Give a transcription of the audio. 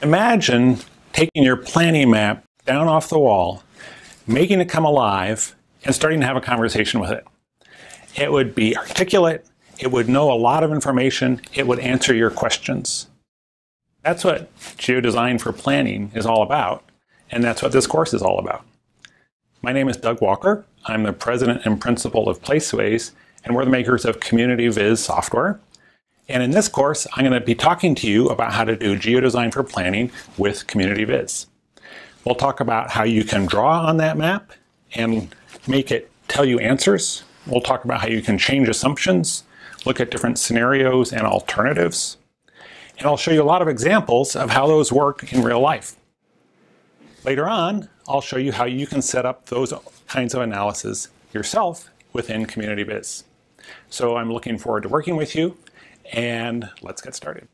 Imagine taking your planning map down off the wall, making it come alive, and starting to have a conversation with it. It would be articulate, it would know a lot of information, it would answer your questions. That's what geodesign for planning is all about, and that's what this course is all about. My name is Doug Walker. I'm the president and principal of Placeways, and we're the makers of CommunityViz software. And in this course, I'm going to be talking to you about how to do geodesign for planning with CommunityViz. We'll talk about how you can draw on that map and make it tell you answers. We'll talk about how you can change assumptions, look at different scenarios and alternatives. And I'll show you a lot of examples of how those work in real life. Later on, I'll show you how you can set up those kinds of analysis yourself within CommunityViz. So I'm looking forward to working with you and let's get started.